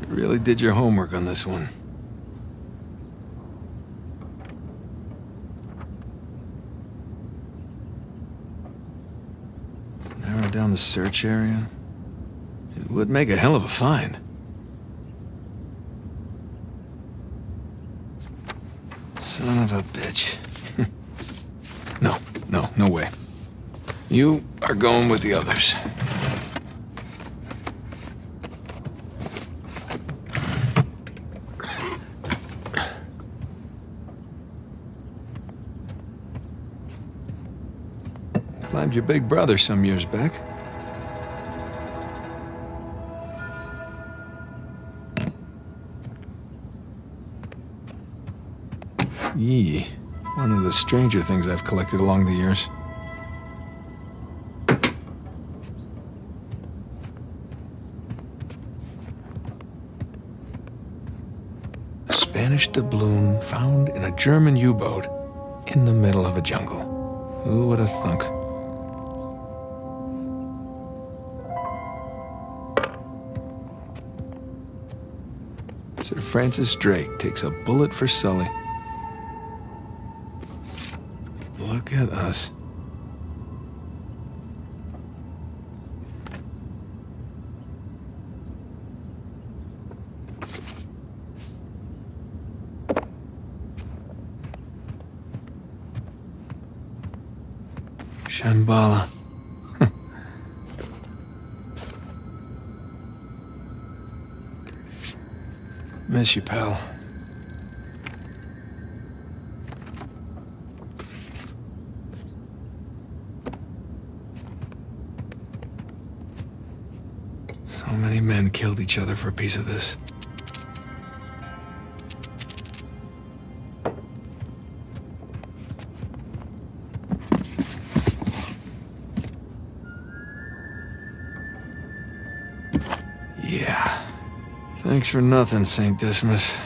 You really did your homework on this one. Narrow down the search area. It would make a hell of a find. Son of a bitch. No, no, way. You are going with the others. Climbed your big brother some years back. Yee. One of the stranger things I've collected along the years. A Spanish doubloon found in a German U-boat in the middle of a jungle. Who would have thunk? Sir Francis Drake takes a bullet for Sully. At us. Shambhala. Miss you, pal. So many men killed each other for a piece of this. Yeah. Thanks for nothing, St. Dismas.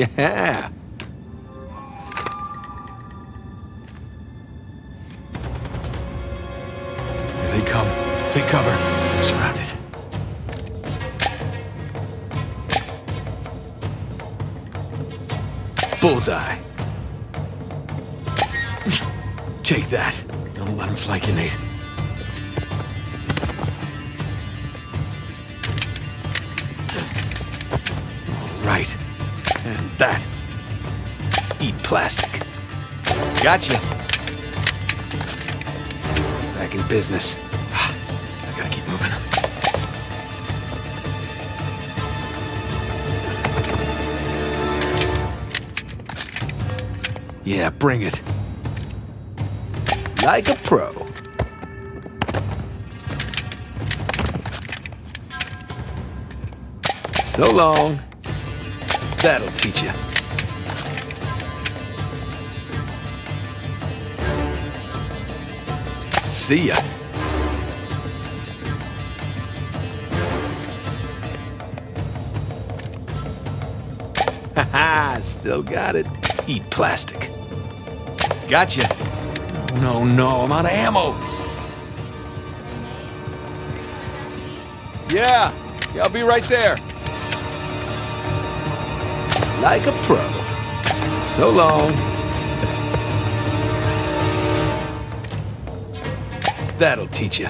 Yeah. Here they come. Take cover. I'm surrounded. Bullseye. Take that. Don't let him flankinate. All right. That. Eat plastic. Gotcha. Back in business. I gotta keep moving. Yeah, bring it. Like a pro. So long. That'll teach you. See ya. Haha, still got it. Eat plastic. Gotcha. No, no, I'm out of ammo. Yeah, yeah, I'll be right there. Like a pro. So long. That'll teach you.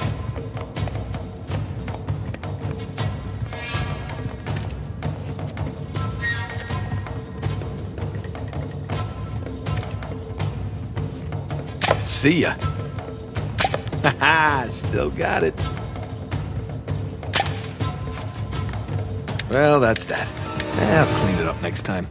See ya. Haha, still got it. Well, that's that. I'll clean it up next time.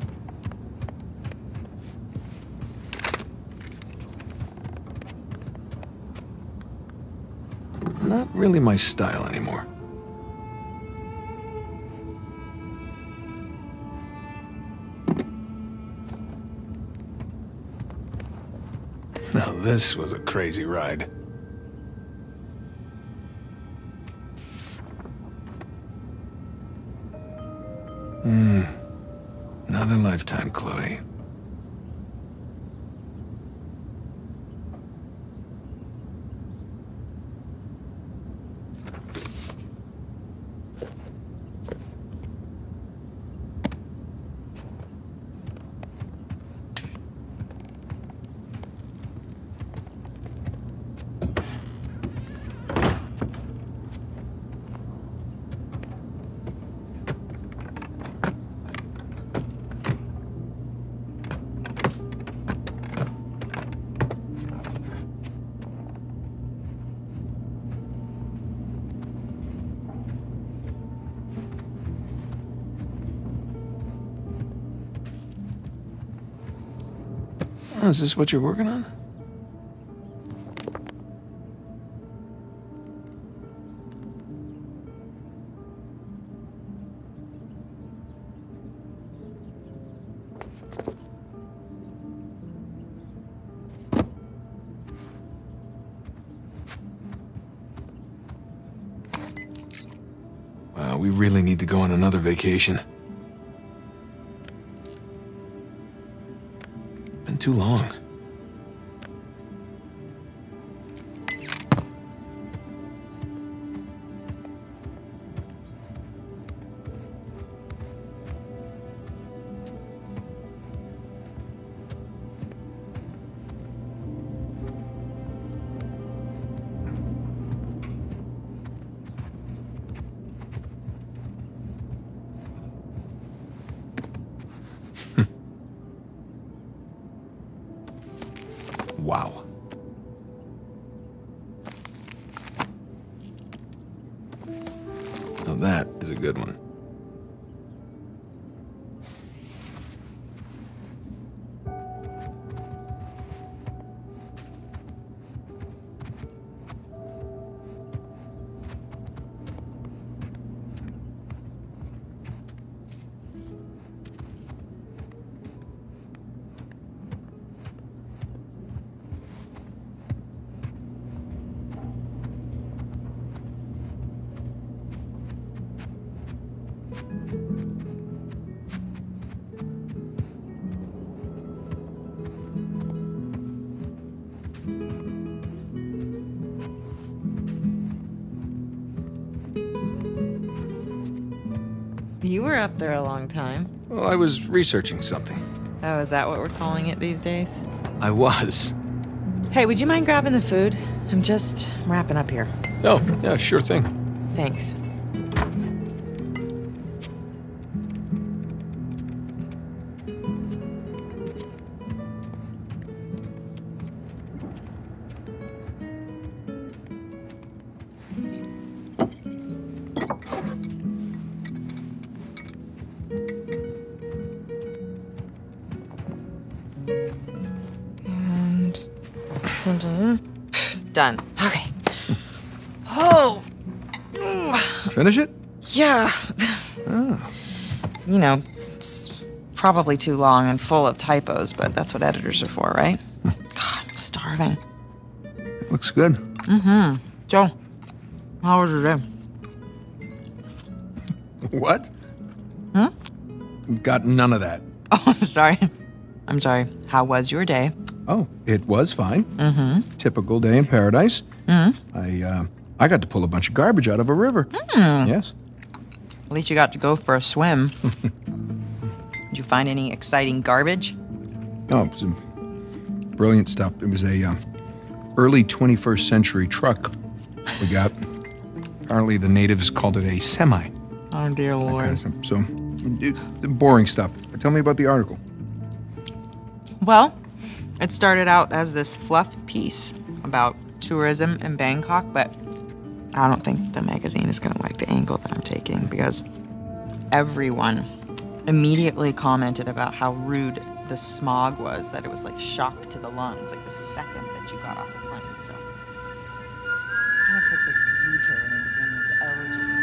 Not really my style anymore. Now this was a crazy ride. Hmm. Another lifetime, Chloe. Oh, is this what you're working on? Wow, we really need to go on another vacation. Too long. You were up there a long time. Well, I was researching something. Oh, is that what we're calling it these days? I was. Hey, would you mind grabbing the food? I'm just wrapping up here. Oh, yeah, sure thing. Thanks. Done. Okay. Oh, Finish it? yeah. Ah. You know, it's probably too long and full of typos, but that's what editors are for, right? Hmm. God, I'm starving. Looks good. Mm-hmm. Joe, how was your day? What? Huh? Got none of that. Oh, sorry. I'm sorry. How was your day? Oh, it was fine. Mm-hmm. Typical day in paradise. Mm-hmm. I uh, I got to pull a bunch of garbage out of a river. Yes. At least you got to go for a swim. Did you find any exciting garbage? Oh, some brilliant stuff. It was a uh, early 21st century truck we got. Apparently, the natives called it a semi. Oh, dear kind Lord. of stuff. So, boring stuff. Tell me about the article. Well, it started out as this fluff piece about tourism in Bangkok, but I don't think the magazine is going to like the angle that I'm taking because everyone immediately commented about how rude the smog was, that it was like shock to the lungs, like the second that you got off the plane. So kind of took this U-turn and became this elegy.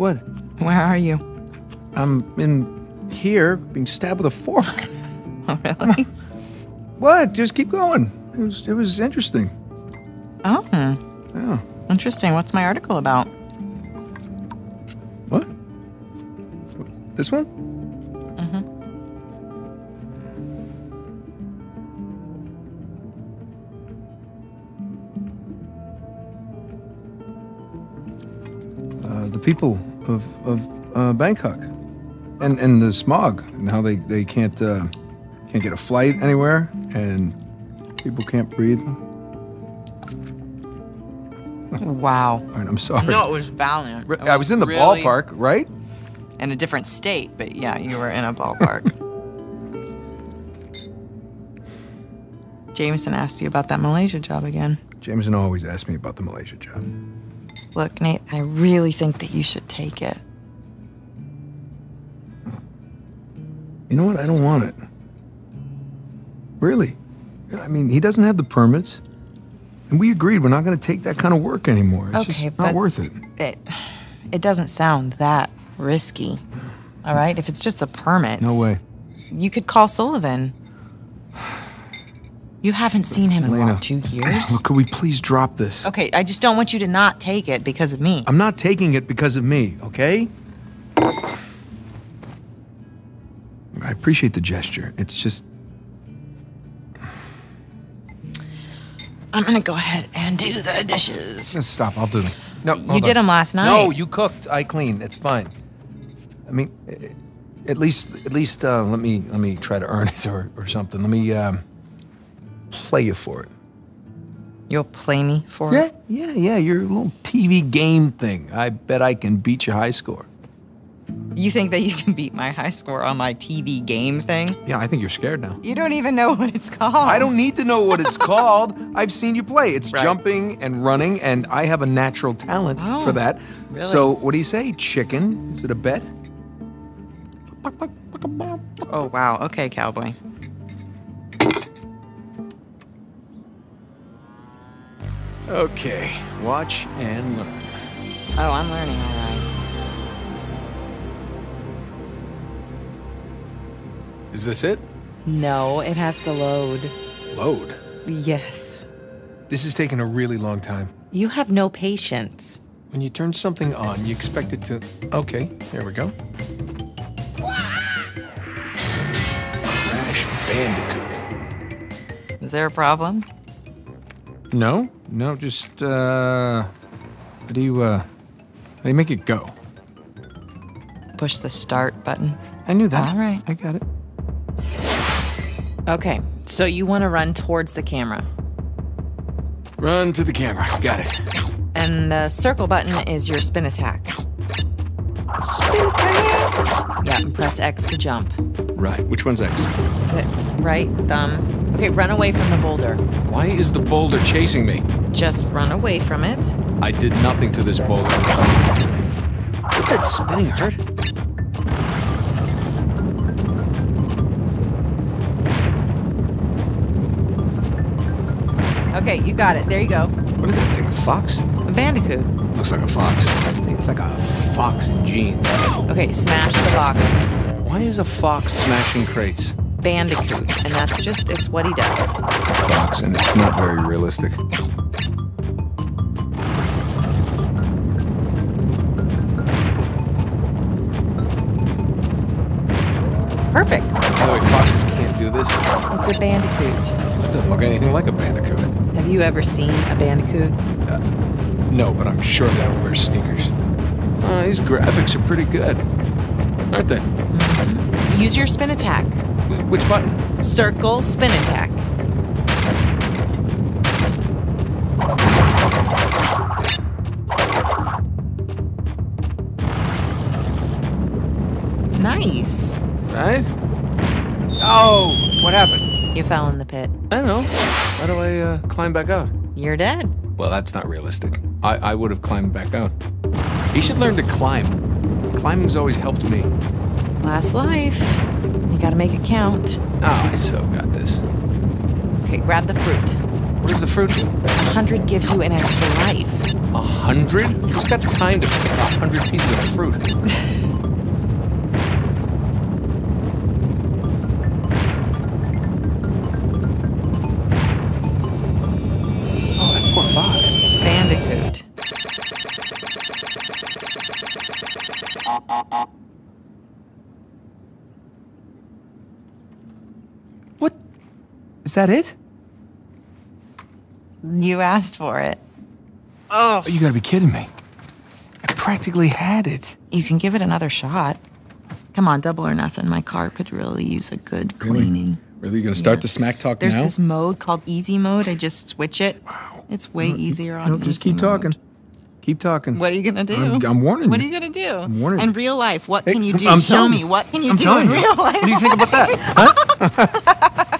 What? Where are you? I'm in here being stabbed with a fork. Oh, really? what? Just keep going. It was it was interesting. oh, Yeah. interesting. What's my article about? What? This one? Uh, the people of of uh, Bangkok, and and the smog, and how they they can't uh, can't get a flight anywhere, and people can't breathe. Wow. All right, I'm sorry. No, it was Valiant. It I was in the really ballpark, right? In a different state, but yeah, you were in a ballpark. Jameson asked you about that Malaysia job again. Jameson always asks me about the Malaysia job. Look, Nate, I really think that you should take it. You know what? I don't want it. Really. I mean, he doesn't have the permits. And we agreed we're not going to take that kind of work anymore. It's Okay, just not worth it. It, it doesn't sound that risky. All right, if it's just a permit. No way. You could call Sullivan. You haven't seen him in what, two years? Could we please drop this? Okay, I just don't want you to not take it because of me. I'm not taking it because of me, okay? I appreciate the gesture. It's just I'm gonna go ahead and do the dishes. No, stop. I'll do them. No, You hold did them last night. No, you cooked. I cleaned. It's fine. I mean, at least, at least, uh, let me let me try to earn it or, or something. Let me um, play you for it. You'll play me for Yeah, it? yeah, yeah. Yeah. Your little TV game thing. I bet I can beat your high score. You think that you can beat my high score on my TV game thing? Yeah, I think you're scared now. You don't even know what it's called. I don't need to know what it's called. I've seen you play. It's Right. jumping and running, and I have a natural talent Oh, for that. really? So, what do you say? Chicken? Is it a bet? Oh, wow. Okay, cowboy. Okay, watch and learn. Oh, I'm learning all right. Is this it? No, it has to load. Load. Yes. This is taking a really long time. You have no patience. When you turn something on, you expect it to. Okay, here we go. Crash Bandicoot. Is there a problem? No, no, just uh, how do you uh, how do you make it go? Push the start button. I knew that. All right. I got it. Okay, so you want to run towards the camera. Run to the camera. Got it. And the circle button is your spin attack. Spin attack. Yeah, and press X to jump. Right. Which one's X? Hit Right thumb. Okay, run away from the boulder. Why is the boulder chasing me? Just run away from it. I did nothing to this boulder. Did that spinning hurt? Okay, you got it. There you go. What is that thing? A fox? A bandicoot. Looks like a fox. It's like a fox in jeans. Okay, smash the boxes. Why is a fox smashing crates? Bandicoot, and that's just, it's what he does. It's a fox, and it's not very realistic. Perfect. By the way, foxes can't do this. It's a bandicoot. It doesn't look anything like a bandicoot. Have you ever seen a bandicoot? No, but I'm sure they don't wear sneakers. Uh, these graphics are pretty good, aren't they? Use your spin attack. Wh- Which button? Circle spin attack. Nice. Right? Oh, what happened? You fell in the pit. I don't know. How do I uh, climb back out? You're dead. Well, that's not realistic. I, I would have climbed back out. He should learn to climb. Climbing's always helped me. Last life. Gotta make it count. Oh, I so got this. Okay, grab the fruit. What does the fruit do? A hundred gives you an extra life. A hundred? Who's got time to pick a hundred pieces of fruit? Is that it? You asked for it. Oh, you gotta be kidding me. I practically had it. You can give it another shot. Come on, double or nothing. My car could really use a good cleaning. Really, you gonna start Yeah. the smack talk There's now? this mode called easy mode. I just switch it. Wow. It's way easier on No, just easy keep talking. Keep talking. What are you gonna do? I'm- I'm warning What you. are you gonna do? I'm warning In real life, what Hey, can you do? I'm Show me. you. What can you I'm do in you. real life? What do you think about that?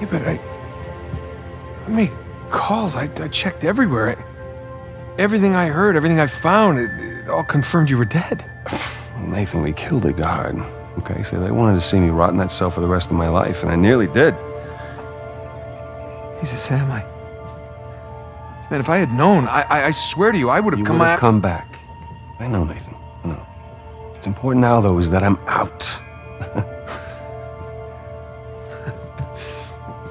Yeah, but I. I made calls. I, I checked everywhere. I, everything I heard, everything I found, it, it all confirmed you were dead. Nathan, we killed a guard. Okay, so they wanted to see me rot in that cell for the rest of my life, and I nearly did. Jesus, Sam, I. Man, if I had known, I, I, I swear to you, I would have You come would have come back. I know, Nathan. I know. What's important now, though, is that I'm out.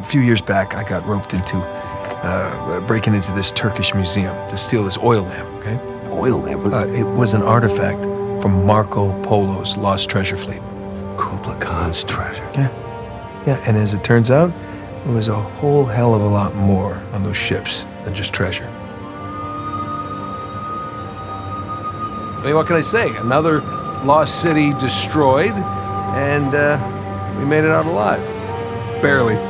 A few years back, I got roped into uh, breaking into this Turkish museum to steal this oil lamp, okay? Oil lamp. Uh, it was an artifact from Marco Polo's lost treasure fleet. Kubla Khan's treasure. Yeah. Yeah, and as it turns out, there was a whole hell of a lot more on those ships than just treasure. I mean, what can I say? Another lost city destroyed, and uh, we made it out alive. Barely.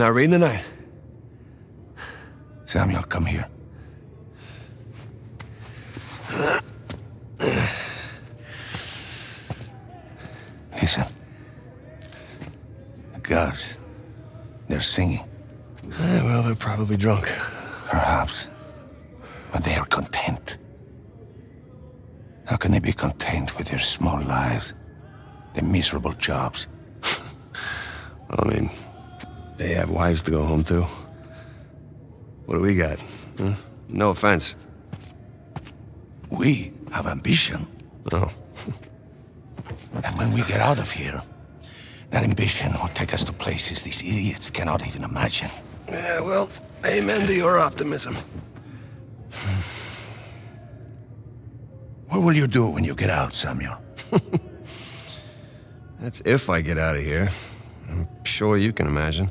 You're not reading tonight? Samuel, come here. Listen. The guards. They're singing. Eh, well, they're probably drunk. Perhaps. But they are content. How can they be content with their small lives? Their miserable jobs? I mean, they have wives to go home to. What do we got? Huh? No offense. We have ambition. Oh. And when we get out of here, that ambition will take us to places these idiots cannot even imagine. Yeah, well, amen to your optimism. What will you do when you get out, Samuel? That's if I get out of here. I'm sure you can imagine.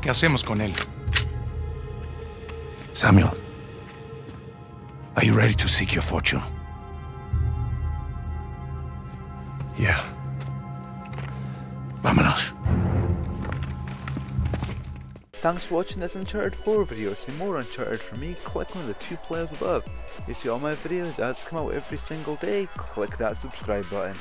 ¿Qué hacemos con él? Samuel, are you ready to seek your fortune? Yeah. Vámonos. Thanks for watching this Uncharted 4 video. See more Uncharted from me, click on the two players above. You see all my videos as come out every single day, click that subscribe button.